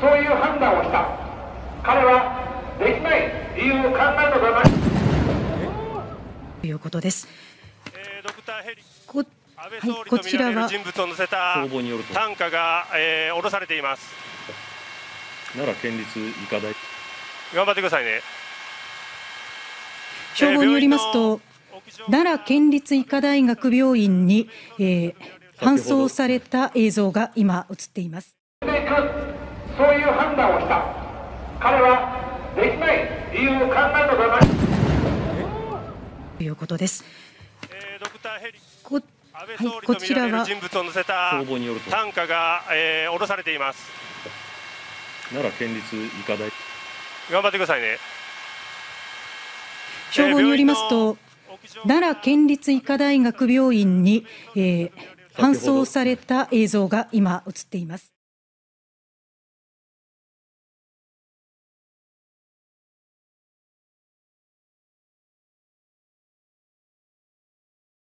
そういう判断をした。彼はできない理由を考えるのではない。ということです。えードクターヘリ。こ安倍はい総理ことちらは見られる人物を乗せた消防によると。担架が、えー、下ろされています。奈良県立医科大。頑張ってくださいね。消防によりますと、奈良県立医科大学病院に、えー搬送された映像が今映っています。でいくそういう判断をした。彼はできない。理由を考えるのではない。ということです。えードクターヘリ。こ安らは。見られる人物を乗せた消防によると。担架が、えー、下ろされています。奈良県立医科大。頑張ってくださいね。消防によりますと、奈良県立医科大学病院に、えー搬送された映像が今映っています。